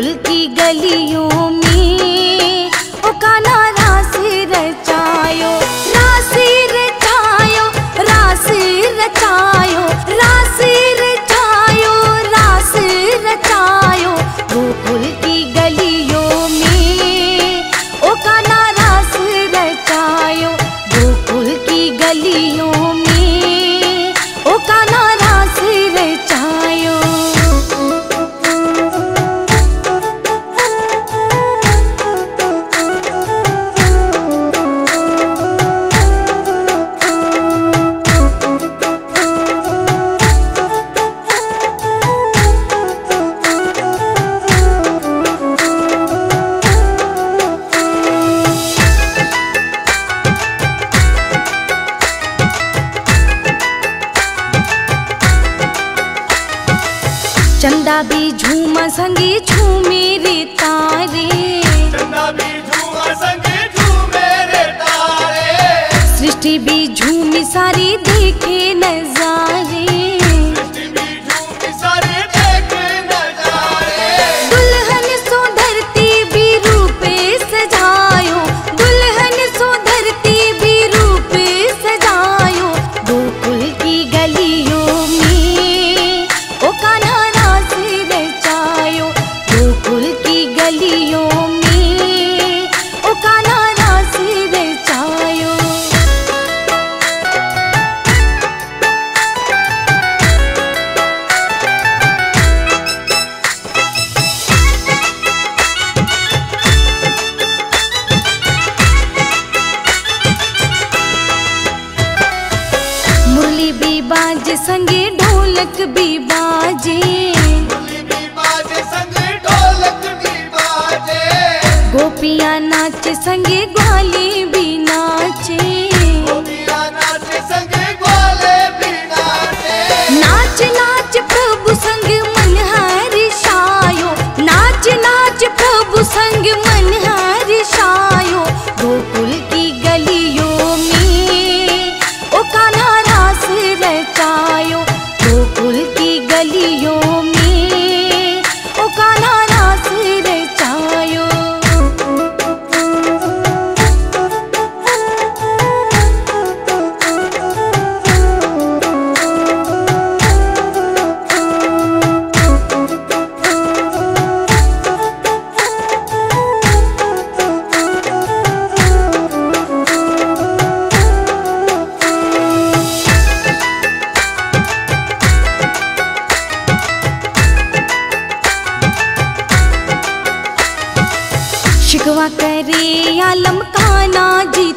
गुल की गलियों में ओ काना रास रचायो रास रचायो रास रचायो रास रचायो रास रचायो। वो गुल की गलियों में ओ काना रास रचायो, वो गुल की गलियों चंदा भी झूमा संगी झूमे रे तारे। चंदा भी भी बाज संगे ढोलक भी बाजे। गोपिया नाच संगे ग्वाली भी नाचे। नाच नाच प्रभु संग मन हर शायो। नाच नाच प्रभु संग मन करे आलम का जी